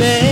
man.